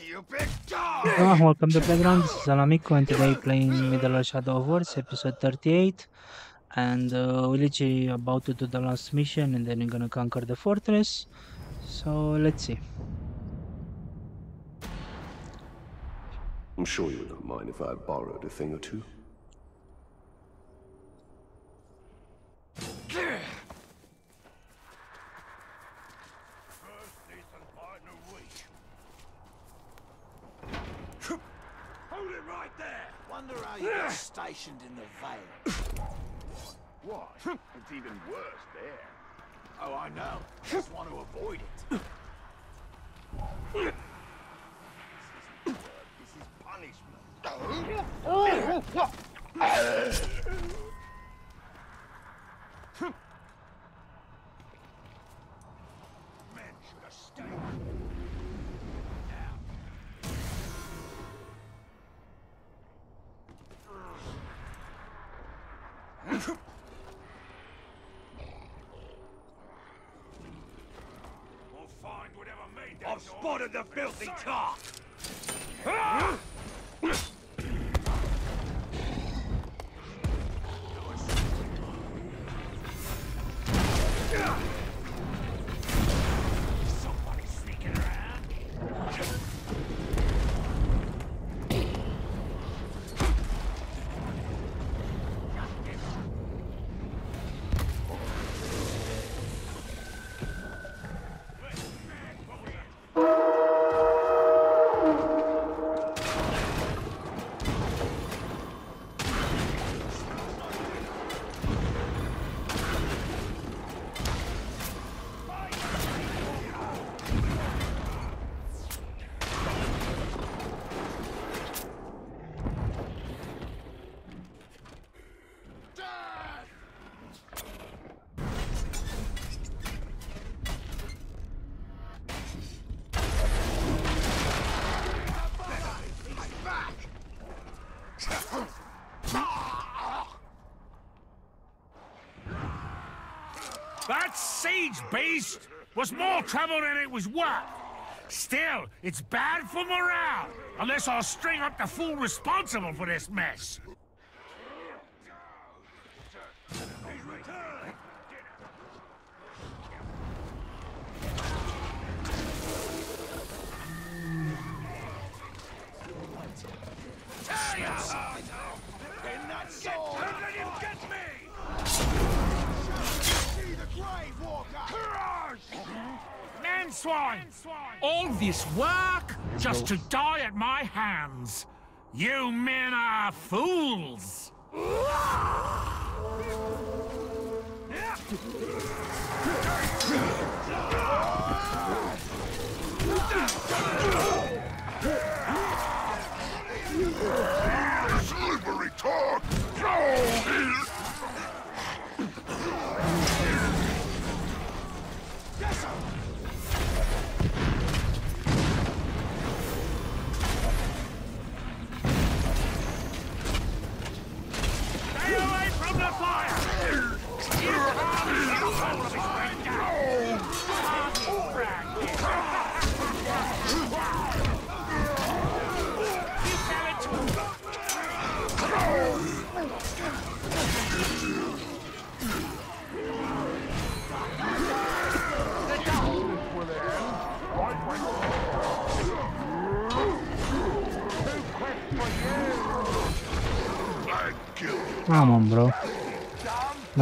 Oh, welcome to Playground, this is AlaMiku and today playing Middle Earth Shadow of Wars episode 38 and uh, we're literally about to do the last mission and then we're gonna conquer the fortress. So let's see. I'm sure you don't mind if I borrowed a thing or two. Hold it right there! Wonder how you got stationed in the Vale. What? It's even worse there. Oh, I know. Just want to avoid it. This is punishment. Men should have stayed. We'll find whatever made that I've spotted the filthy tar! That siege beast was more trouble than it was worth. Still, it's bad for morale, unless I string up the fool responsible for this mess. You men are fools!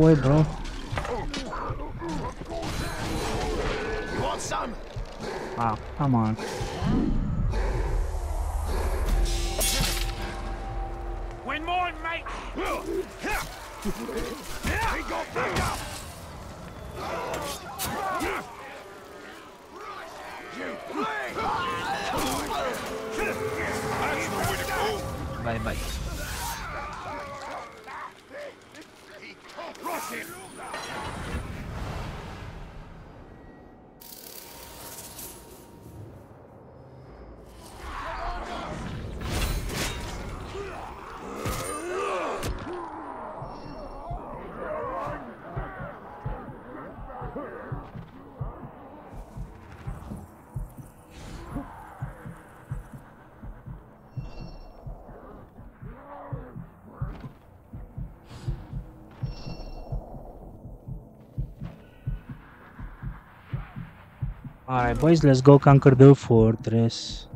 way, bro. You want some? Wow, come on. Win more, mate. We go back up. Bye bye. Alright, boys, let's go conquer the fortress.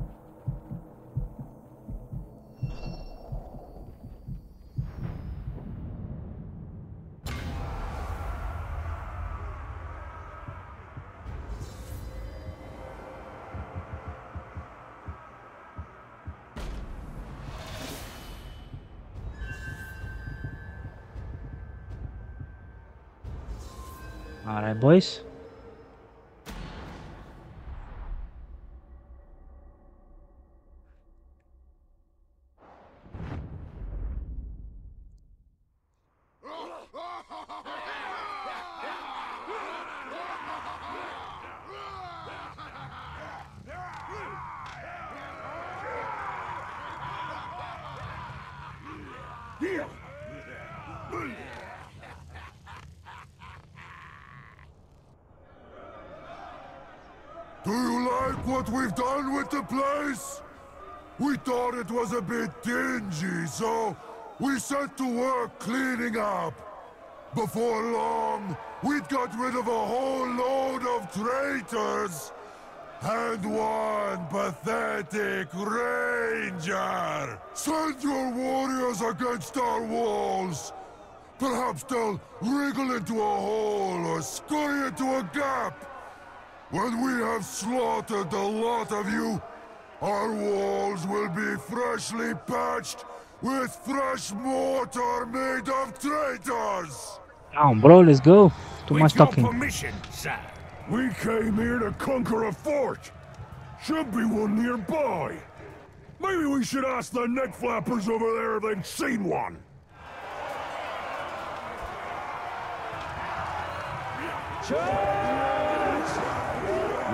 Alright, boys. Do you like what we've done with the place? We thought it was a bit dingy, so we set to work cleaning up. Before long, we'd got rid of a whole load of traitors. And one pathetic ranger. Send your warriors against our walls. Perhaps they'll wriggle into a hole or scurry into a gap. When we have slaughtered the lot of you, our walls will be freshly patched with fresh mortar made of traitors! Down, bro, let's go. Too With much your talking. permission, sir. We came here to conquer a fort. Should be one nearby. Maybe we should ask the neck flappers over there if they've seen one.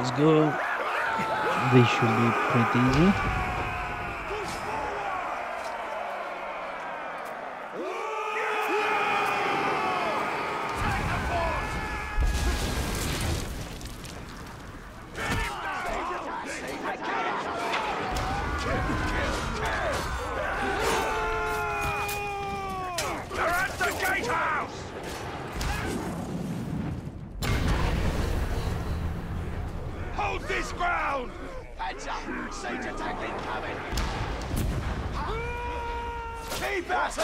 Let's go. This should be pretty easy. This ground! Heads up! Siege attack incoming! Keep at!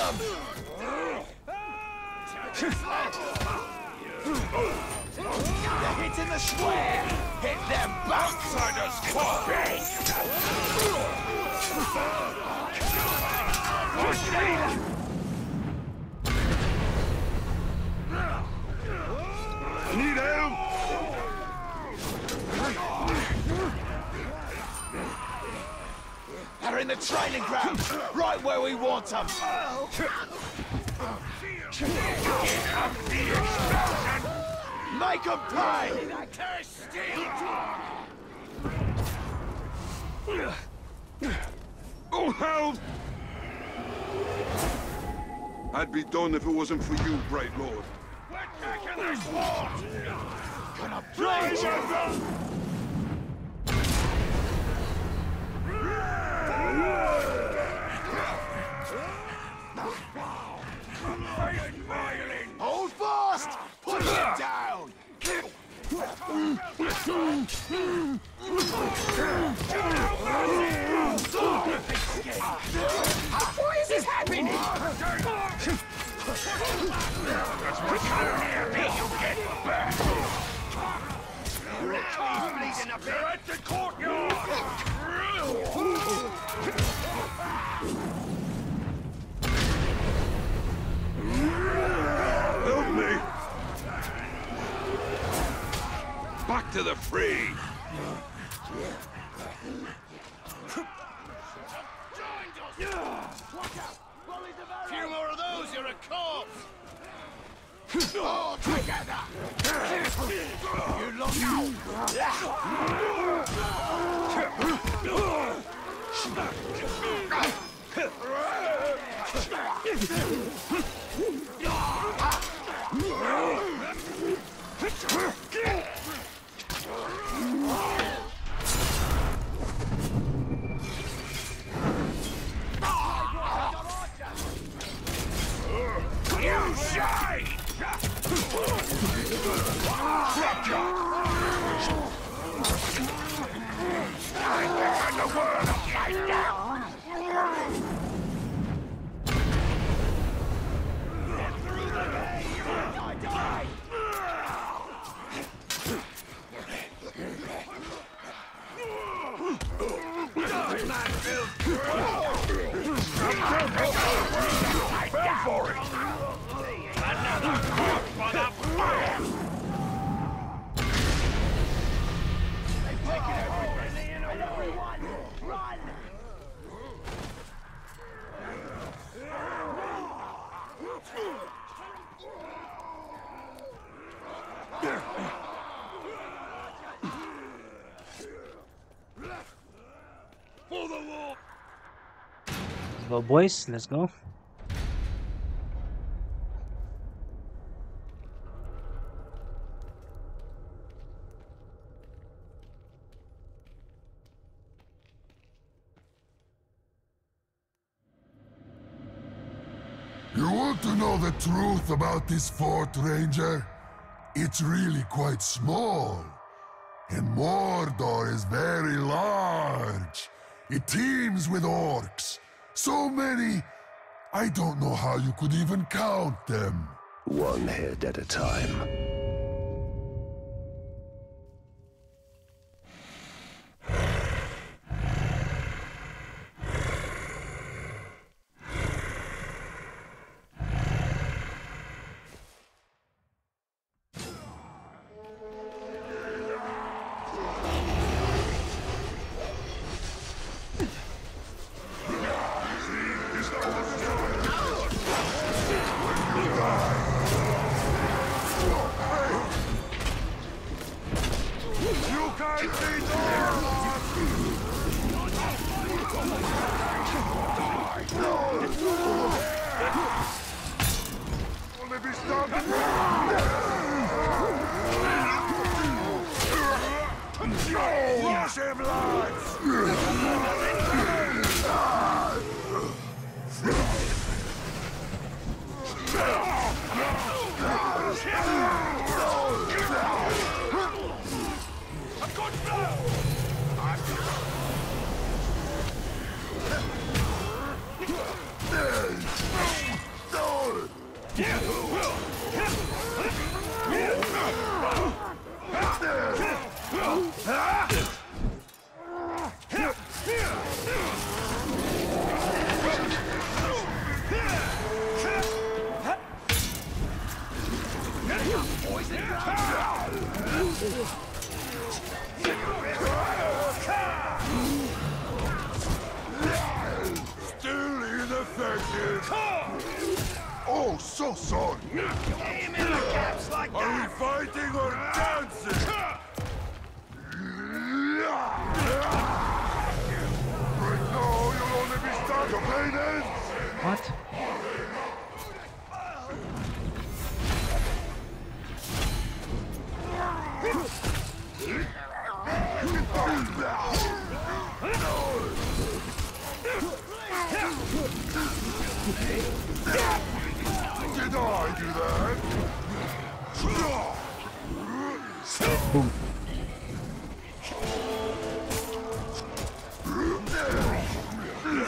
They're hitting the square! Hit them backsiders quick! Need help? They're in the training ground! Right where we want them! Make them pay! Oh, help! I'd be done if it wasn't for you, Bright Lord. We're taking this fort! Gonna Drive bleed to the free. Few more of those, you're a corpse! All together! You look out! You shine! Let's go, boys. Let's go. You want to know the truth about this fort, Ranger? It's really quite small. And Mordor is very large. It teems with orcs. So many, I don't know how you could even count them. One head at a time.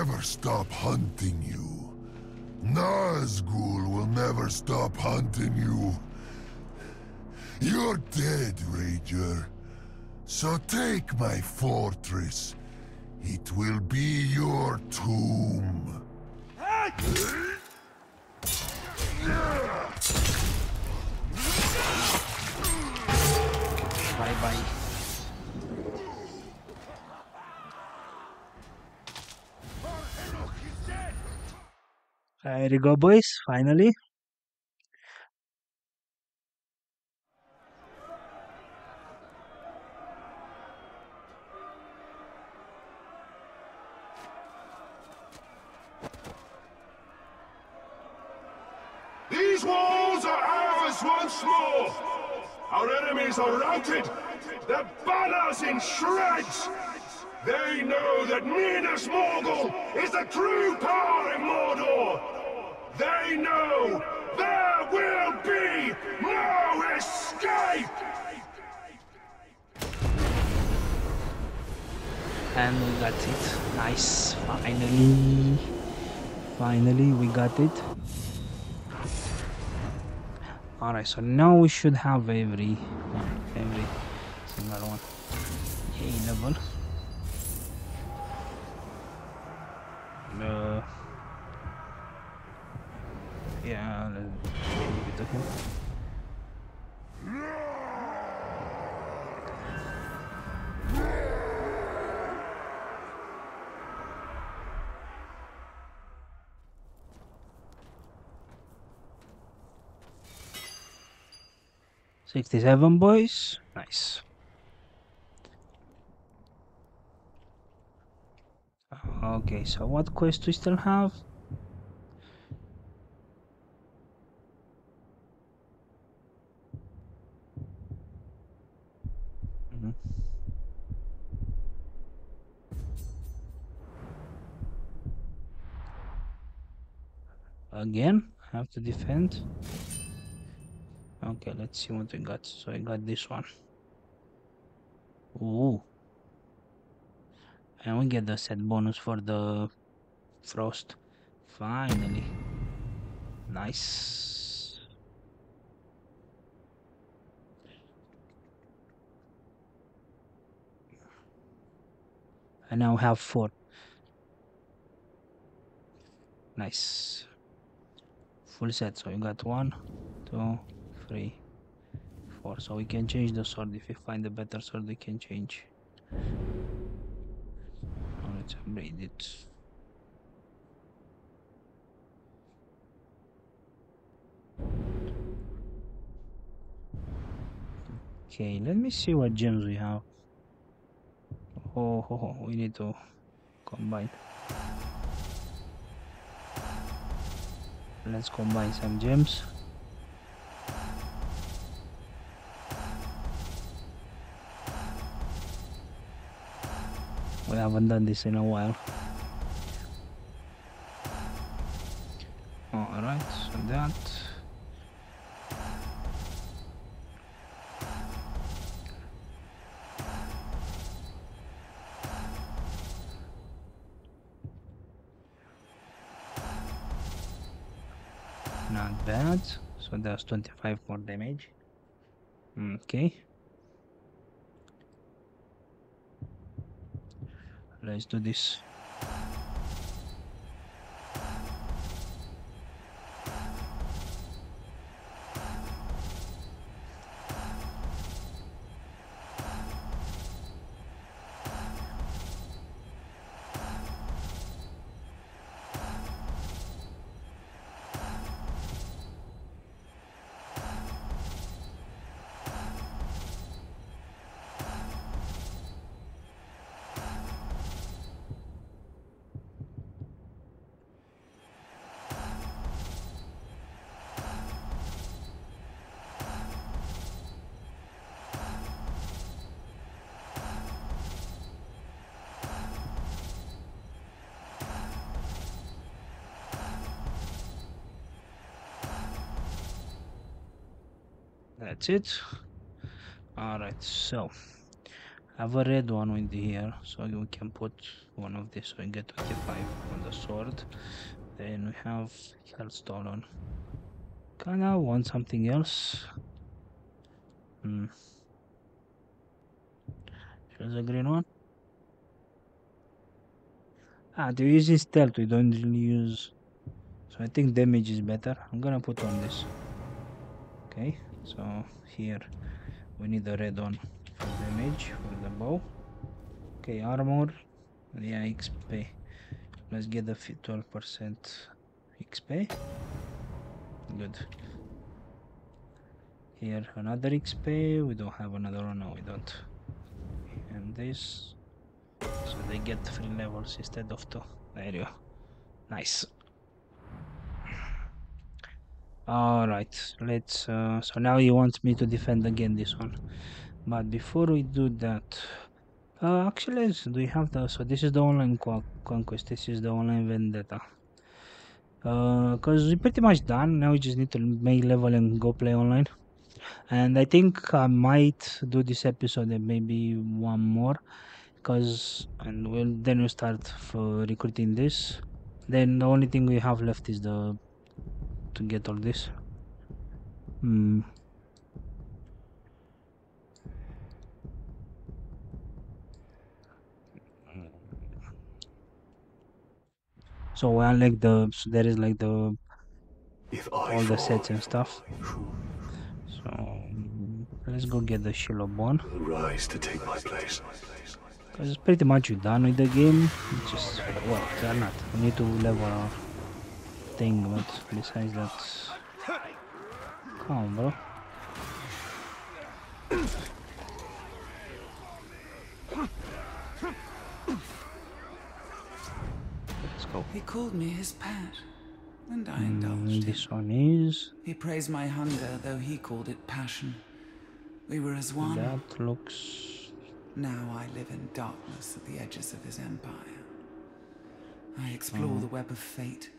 never stop hunting you. Nazgul will never stop hunting you. You're dead, Ranger. So take my fortress. It will be your tomb. There you go, boys. Finally. These walls are ours once more! Our enemies are routed! Their banners in shreds! They know that Minas Morgul is the true power in Mordor! They know there will be no escape! And we got it. Nice. Finally. Finally, we got it. Alright, so now we should have every one, every single one. Yay, level. 67 boys. Nice. Okay, so what quest we still have? Mm-hmm. Again, I Again, have to defend. Okay, let's see what we got. So I got this one. Ooh. And we get the set bonus for the frost. Finally. Nice. I now have four. Nice. Full set. So you got one, two, three, four. So we can change the sword. If we find a better sword, we can change. Let's upgrade it. Okay, let me see what gems we have. Oh, oh, we need to combine. Let's combine some gems. We haven't done this in a while. Oh, alright, so that. Not bad. So that's 25 more damage. Okay. Let's do this. That's it. Alright, so I have a red one with here, so we can put one of this so we get 25 on the sword. Then we have health stolen. Kinda want something else. Hmm. Here's a green one. Ah, they're using stealth, we don't really use. So I think damage is better. I'm gonna put on this. Okay, so here we need the red one for damage for the bow. Okay, armor. Yeah, XP. Let's get the 12% XP. Good. Here another XP. We don't have another one. No, we don't. And this. So they get three levels instead of two. There you go. Nice. Alright, let's. Uh, so now he wants me to defend again this one. But before we do that. Uh, actually, do we have the. So this is the online co- conquest. This is the online vendetta. Because we're pretty much done. Now we just need to make level and go play online. And I think I might do this episode and maybe one more. Because. And we'll, then we'll start for recruiting this. Then the only thing we have left is the. To get all this. Hmm. So I like the so there is like the If I all the sets and stuff. So mm, let's go get the Shelob one. rise to take my place. Because pretty much done with the game. It's just well, they're not. We need to level our thing, but besides that, come on, bro. Let's go. He called me his pet, and I Mm, indulged him. this one is He praised my hunger, though he called it passion. We were as one. that looks Now I live in darkness at the edges of his empire. I explore the web of fate,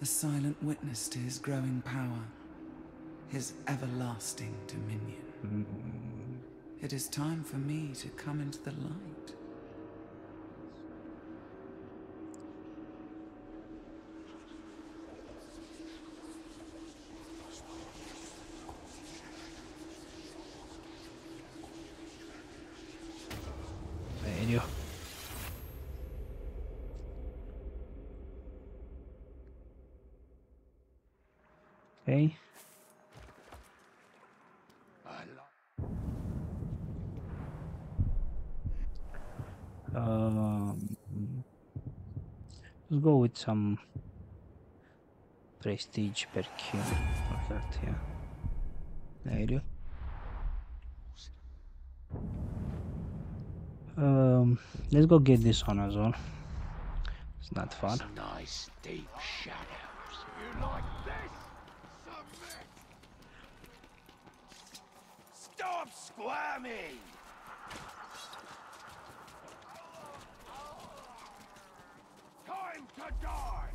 a silent witness to his growing power, his everlasting dominion. Mm-hmm. It is time for me to come into the light. Okay. Um, let's go with some prestige per. Or that, yeah. There you. Um, let's go get this one as well. It's not fun. Nice deep shadows. You like this? Submit. Stop squirming! Time to die!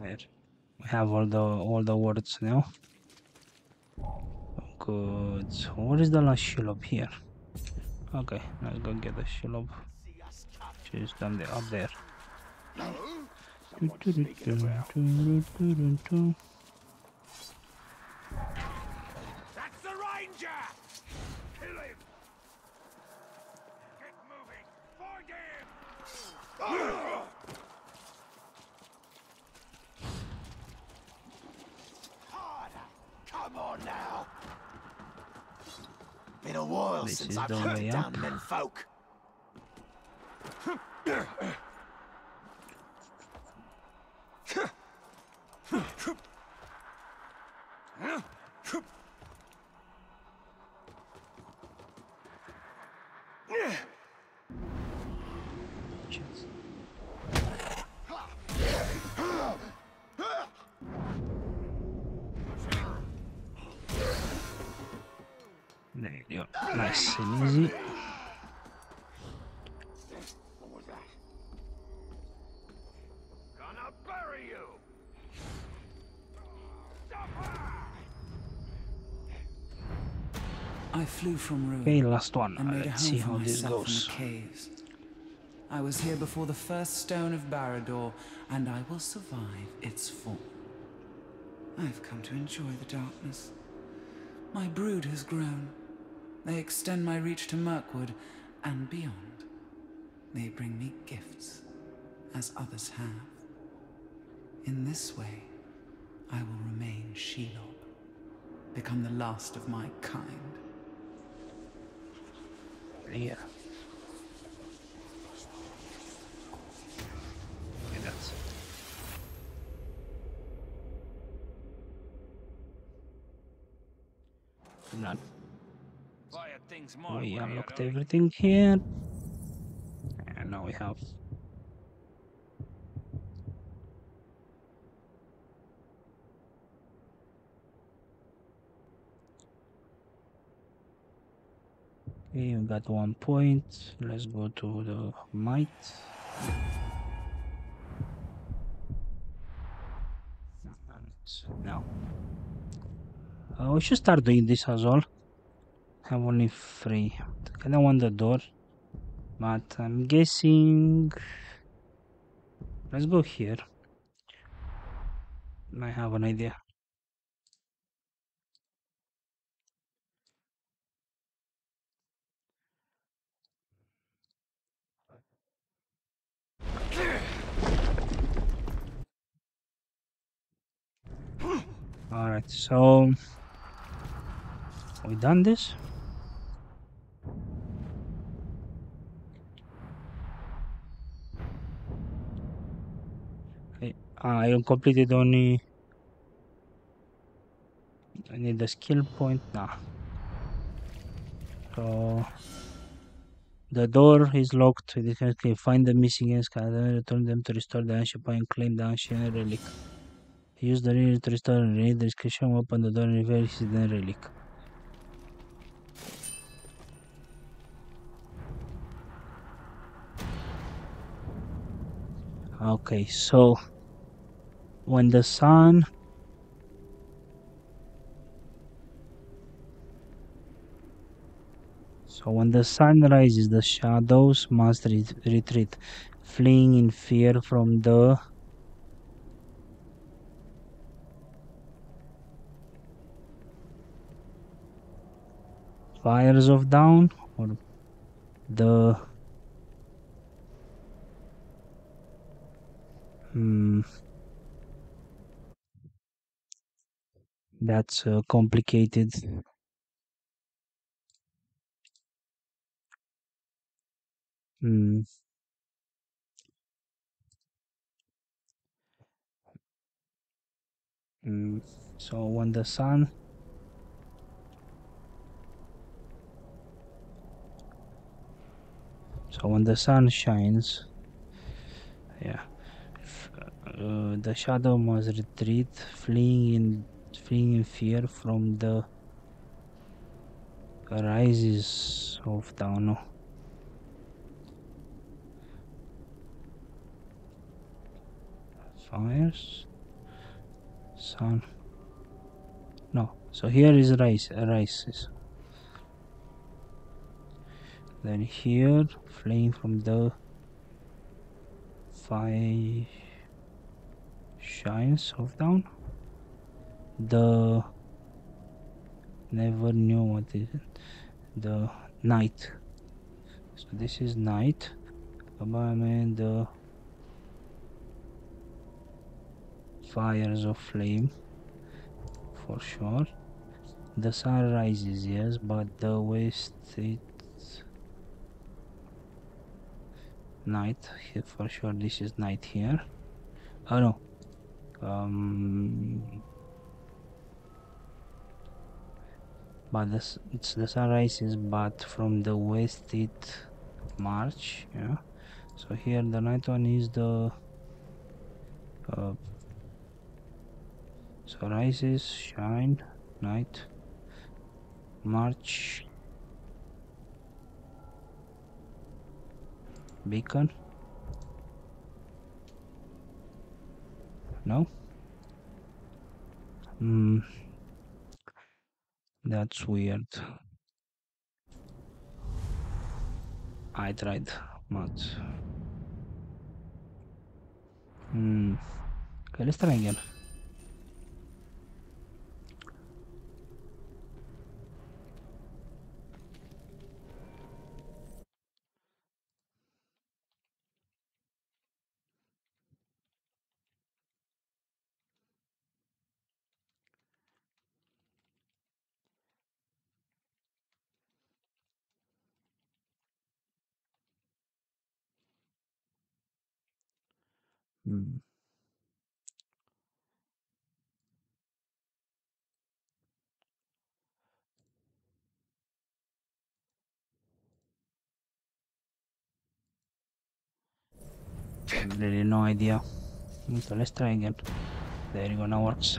There. We have all the all the words now. Good. So what is the last Shelob here? Okay, let's go get the Shelob. Is down there, up there. You think that's Nice and easy. I flew from Rome. Okay, last one. Let's see how this goes. I was here before the first stone of Barad-dûr, and I will survive its fall. I've come to enjoy the darkness. My brood has grown, they extend my reach to Mirkwood and beyond. They bring me gifts, as others have. In this way, I will remain Shelob, become the last of my kind. Yeah. Not. We unlocked everything here. And now we have Okay, we got one point. Let's go to the might. Now, uh, we should start doing this as well. Have only three. I of want the door, but I'm guessing. Let's go here. I have an idea. All right, so we done this. Eh, ah, I, I completed only. I need the skill point now. So the door is locked. Can find the missing escalator, return them to restore the ancient point, claim the ancient relic. Use the relic to restore and read the description, open the door and reveal hidden relic. Okay, so when the sun So when the sun rises, the shadows must re- retreat, fleeing in fear from the fires of dawn or the hmm that's uh, complicated. Hmm Mm, so when the sun so when the sun shines yeah uh, the shadow must retreat fleeing in fleeing in fear from the rises of dawn fires? Sun? No so here is rise rises then here fleeing from the five shines of down. The never knew what is it the night. So this is night. Me the fires of flame for sure. The sun rises yes but the west it's night here for sure. This is night here. Oh no um but this it's the sunrise is but from the west it march yeah. So here the night one is the uh, so rises shine night march beacon No. Hmm. that's weird I tried much Hmm. okay let's try again Hmm. Really no idea. So let's try again. There you go, now works.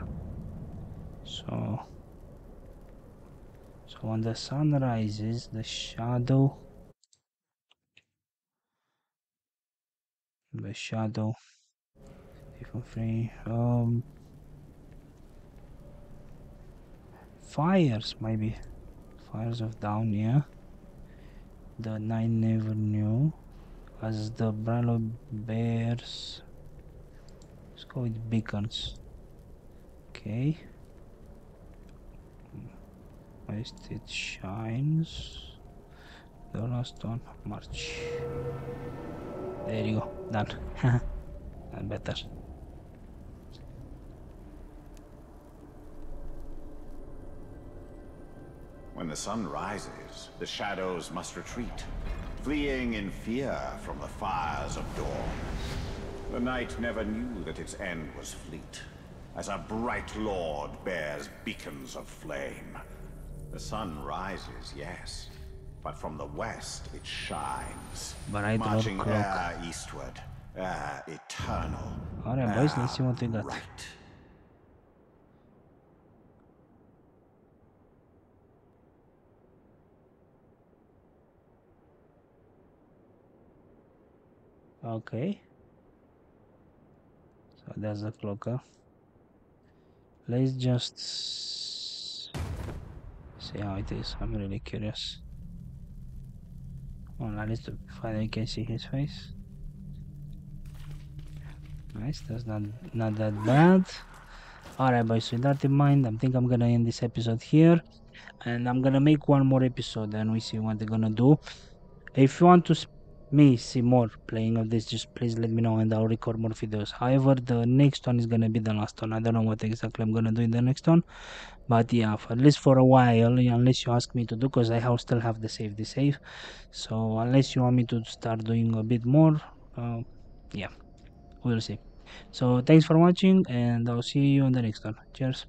So, so when the sun rises, the shadow, the shadow, I'm free, um, fires maybe, fires of down, yeah. The night never knew, as the Brallo bears. Let's go with beacons. Okay. West it shines. The last one, March. There you go, done. and better. When the sun rises, the shadows must retreat, fleeing in fear from the fires of dawn. The night never knew that its end was fleet, as a bright lord bears beacons of flame. The sun rises, yes, but from the west it shines, marching ever eastward, ever eternal. Alright boys, let's see what we got. Right. Okay. So that's the clocker. Let's just see how it is. I'm really curious. Well, at least finally can see his face. Nice, that's not not that bad. Alright boys, with that in mind, I think I'm gonna end this episode here. And I'm gonna make one more episode and we see what they're gonna do. If you want to me see more playing of this, just please let me know and I'll record more videos. However, the next one is gonna be the last one. I don't know what exactly I'm gonna do in the next one. But yeah, for, at least for a while, unless you ask me to do, because I have, still have the save the save. So unless you want me to start doing a bit more, uh, yeah, we'll see. So thanks for watching and I'll see you on the next one. Cheers.